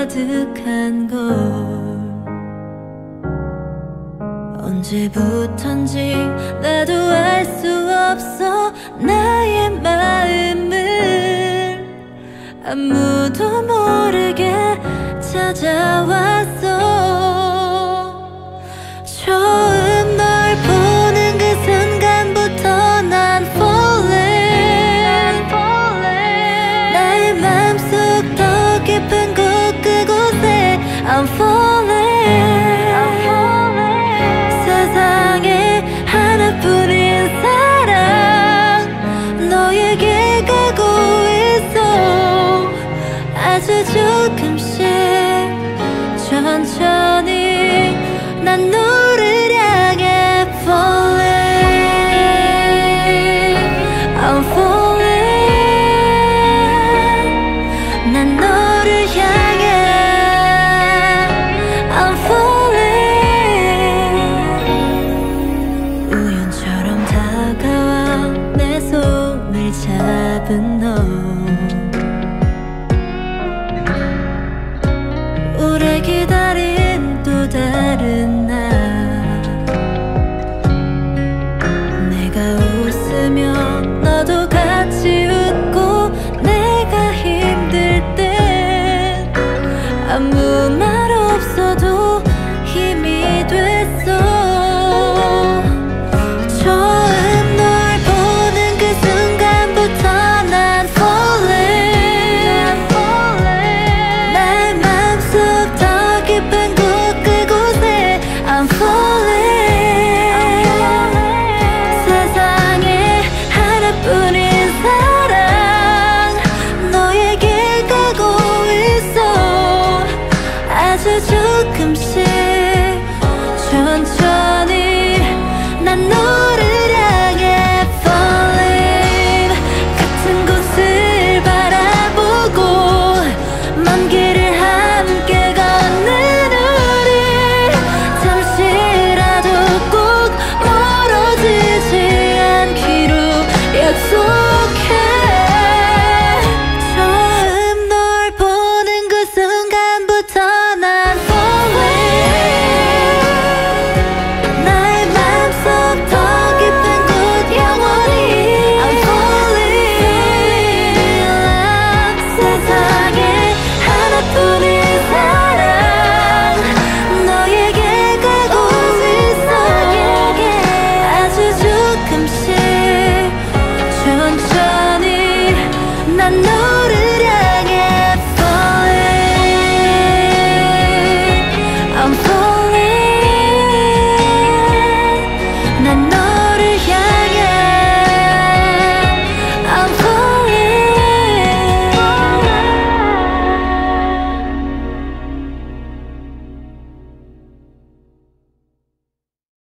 가득한 걸. 언제부턴지 나도 알 수 없어 나의 마음을. 아무도 모르게 찾아왔어. 조금씩 천천히 난 너를 향해 falling. I'm falling. 난 너를 향해. I'm falling. 우연처럼 다가와 내 손을 잡은 너.